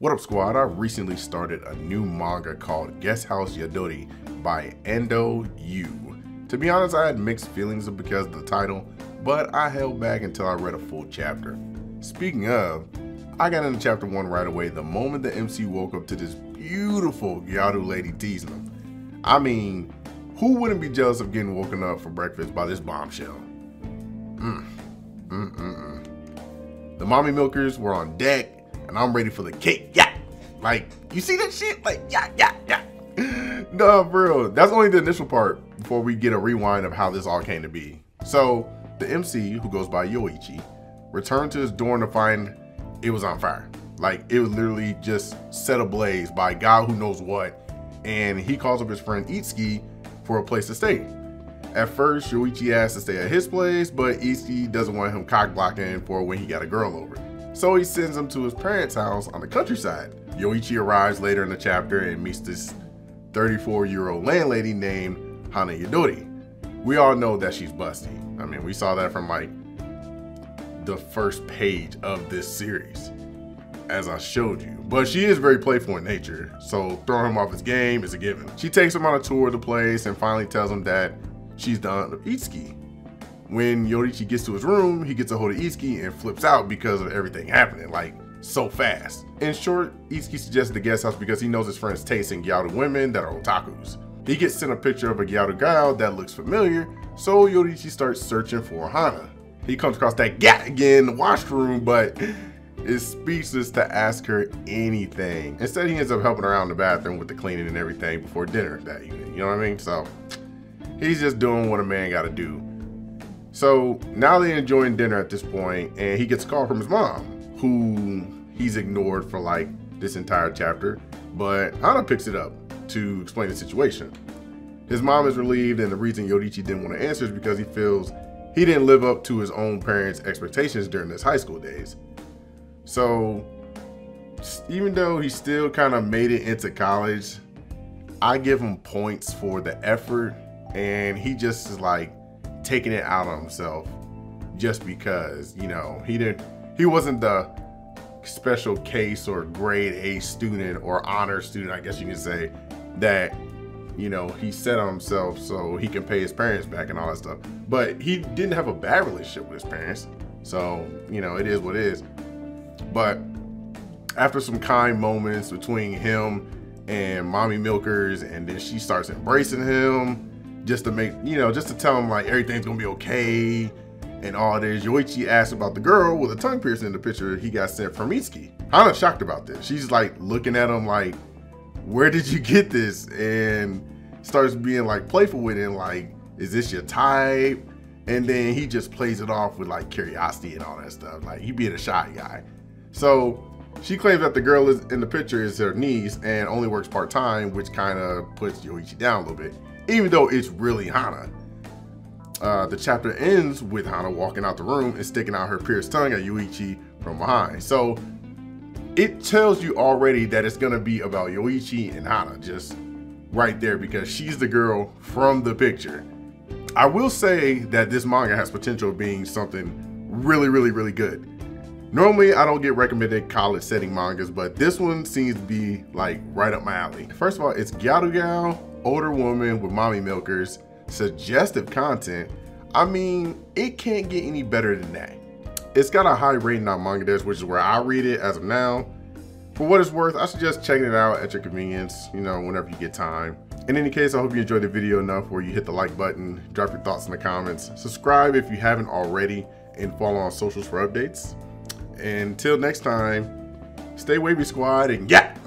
What up squad, I recently started a new manga called Guest House Yadori by Endo Yu. To be honest, I had mixed feelings because of the title, but I held back until I read a full chapter. Speaking of, I got into chapter 1 right away the moment the MC woke up to this beautiful Gyaru lady teasing him. I mean, who wouldn't be jealous of getting woken up for breakfast by this bombshell? Mm, mm, mm, mm. The mommy milkers were on deck and I'm ready for the cake. Yeah. Like, you see that shit? Like, yeah, yeah, yeah. no, bro. That's only the initial part before we get a rewind of how this all came to be. So, the MC, who goes by Yoichi, returned to his dorm to find it was on fire. Like, it was literally just set ablaze by God who knows what. And he calls up his friend Itsuki for a place to stay. At first, Yoichi asks to stay at his place, but Itsuki doesn't want him cock blocking for when he got a girl over. So he sends him to his parents' house on the countryside. Yoichi arrives later in the chapter and meets this 34 year old landlady named Hana Yadori. We all know that she's busty. I mean, we saw that from like the first page of this series, as I showed you. But she is very playful in nature, so throwing him off his game is a given. She takes him on a tour of the place and finally tells him that she's done of Itsuki when Yoichi gets to his room, he gets a hold of Itsuki and flips out because of everything happening, like so fast. In short, Itsuki suggests the guest house because he knows his friend's taste in Gyaru women that are otakus. He gets sent a picture of a Gyaru gal that looks familiar, so Yoichi starts searching for Hana. He comes across that gat again in the washroom, but is speechless to ask her anything. Instead, he ends up helping her out in the bathroom with the cleaning and everything before dinner that evening. You know what I mean? So he's just doing what a man gotta do so now they're enjoying dinner at this point, and he gets a call from his mom, who he's ignored for like this entire chapter. But Hana picks it up to explain the situation. His mom is relieved, and the reason Yoichi didn't want to answer is because he feels he didn't live up to his own parents' expectations during his high school days. So even though he still kind of made it into college, I give him points for the effort, and he just is like, taking it out on himself just because, you know, he didn't, he wasn't the special case or grade A student or honor student, I guess you could say, that, you know, he set on himself so he can pay his parents back and all that stuff. But he didn't have a bad relationship with his parents. So, you know, it is what it is. But after some kind moments between him and mommy milkers, and then she starts embracing him just to make, you know, just to tell him like everything's gonna be okay and all this. Yoichi asked about the girl with a tongue piercing in the picture he got sent from Itsuki. I'm shocked about this. She's like looking at him like, where did you get this? And starts being like playful with him, like, is this your type? And then he just plays it off with like curiosity and all that stuff. Like he being a shy guy. So she claims that the girl is in the picture is her niece and only works part-time, which kind of puts Yoichi down a little bit even though it's really Hana. Uh, the chapter ends with Hana walking out the room and sticking out her pierced tongue at Yoichi from behind. So it tells you already that it's gonna be about Yoichi and Hana, just right there because she's the girl from the picture. I will say that this manga has potential of being something really, really, really good. Normally, I don't get recommended college setting mangas, but this one seems to be like right up my alley. First of all, it's Gyaru Gal older woman with mommy milkers, suggestive content, I mean, it can't get any better than that. It's got a high rating on MangaDex, which is where I read it as of now. For what it's worth, I suggest checking it out at your convenience, you know, whenever you get time. In any case, I hope you enjoyed the video enough where you hit the like button, drop your thoughts in the comments, subscribe if you haven't already, and follow on socials for updates. Until next time, stay wavy squad and yeah!